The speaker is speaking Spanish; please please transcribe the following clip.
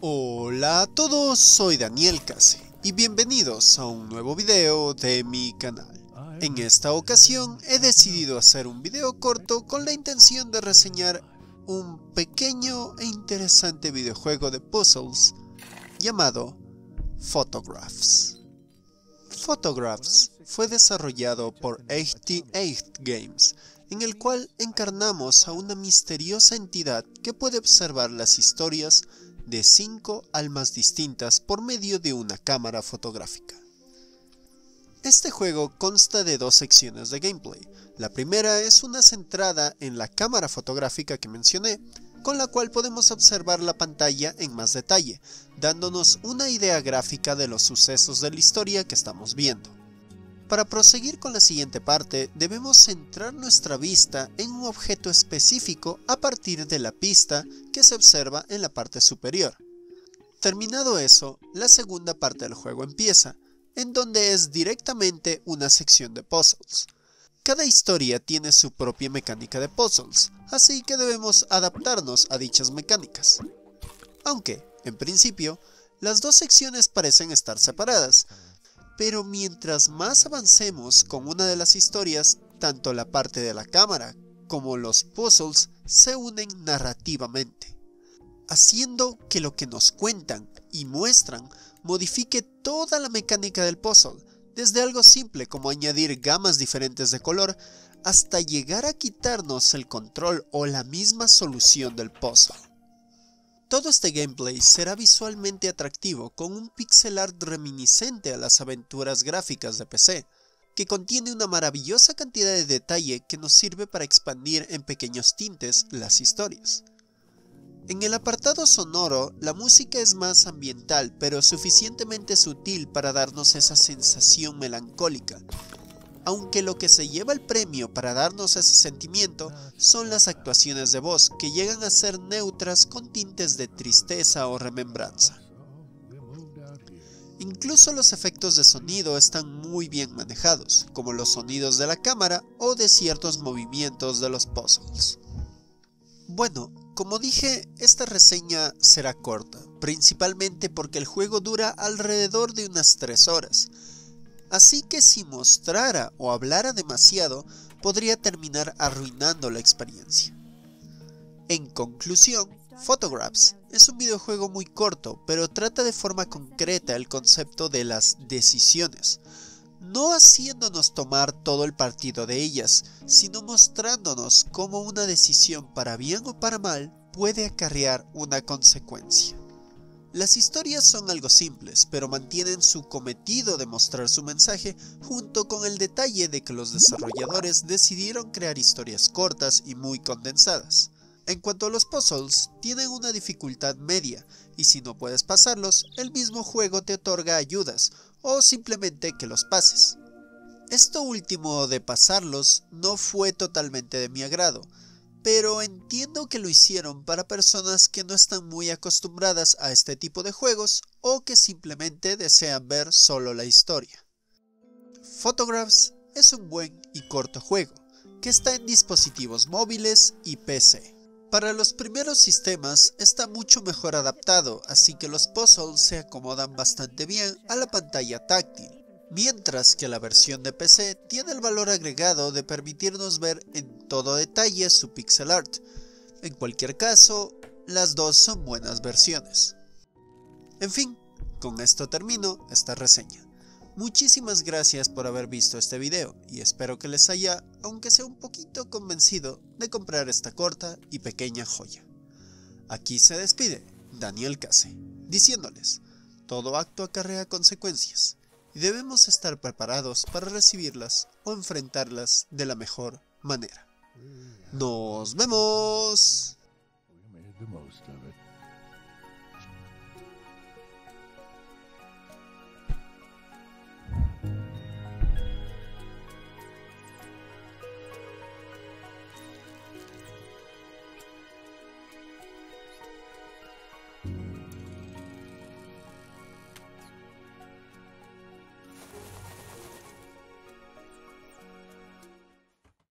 Hola a todos, soy Daniel Case y bienvenidos a un nuevo video de mi canal. En esta ocasión he decidido hacer un video corto con la intención de reseñar un pequeño e interesante videojuego de puzzles llamado Photographs. Photographs fue desarrollado por 88 Games, en el cual encarnamos a una misteriosa entidad que puede observar las historias de cinco almas distintas por medio de una cámara fotográfica. Este juego consta de dos secciones de gameplay. La primera es una centrada en la cámara fotográfica que mencioné, con la cual podemos observar la pantalla en más detalle, dándonos una idea gráfica de los sucesos de la historia que estamos viendo. Para proseguir con la siguiente parte, debemos centrar nuestra vista en un objeto específico a partir de la pista que se observa en la parte superior. Terminado eso, la segunda parte del juego empieza, en donde es directamente una sección de puzzles. Cada historia tiene su propia mecánica de puzzles, así que debemos adaptarnos a dichas mecánicas. Aunque, en principio, las dos secciones parecen estar separadas, pero mientras más avancemos con una de las historias, tanto la parte de la cámara como los puzzles se unen narrativamente, haciendo que lo que nos cuentan y muestran modifique toda la mecánica del puzzle, desde algo simple como añadir gamas diferentes de color hasta llegar a quitarnos el control o la misma solución del puzzle. Todo este gameplay será visualmente atractivo con un pixel art reminiscente a las aventuras gráficas de PC, que contiene una maravillosa cantidad de detalle que nos sirve para expandir en pequeños tintes las historias. En el apartado sonoro, la música es más ambiental, pero suficientemente sutil para darnos esa sensación melancólica, aunque lo que se lleva el premio para darnos ese sentimiento son las actuaciones de voz que llegan a ser neutras con tintes de tristeza o remembranza. Incluso los efectos de sonido están muy bien manejados, como los sonidos de la cámara o de ciertos movimientos de los puzzles. Bueno, como dije, esta reseña será corta, principalmente porque el juego dura alrededor de unas 3 horas, Así que si mostrara o hablara demasiado, podría terminar arruinando la experiencia. En conclusión, Photographs es un videojuego muy corto, pero trata de forma concreta el concepto de las decisiones, no haciéndonos tomar todo el partido de ellas, sino mostrándonos cómo una decisión para bien o para mal puede acarrear una consecuencia. Las historias son algo simples, pero mantienen su cometido de mostrar su mensaje junto con el detalle de que los desarrolladores decidieron crear historias cortas y muy condensadas. En cuanto a los puzzles, tienen una dificultad media, y si no puedes pasarlos, el mismo juego te otorga ayudas, o simplemente que los pases. Esto último de pasarlos no fue totalmente de mi agrado, pero entiendo que lo hicieron para personas que no están muy acostumbradas a este tipo de juegos o que simplemente desean ver solo la historia. Photographs es un buen y corto juego, que está en dispositivos móviles y PC. Para los primeros sistemas está mucho mejor adaptado, así que los puzzles se acomodan bastante bien a la pantalla táctil mientras que la versión de PC tiene el valor agregado de permitirnos ver en todo detalle su pixel art. En cualquier caso, las dos son buenas versiones. En fin, con esto termino esta reseña. Muchísimas gracias por haber visto este video y espero que les haya, aunque sea un poquito convencido, de comprar esta corta y pequeña joya. Aquí se despide Daniel Case, diciéndoles, todo acto acarrea consecuencias y debemos estar preparados para recibirlas o enfrentarlas de la mejor manera. ¡Nos vemos!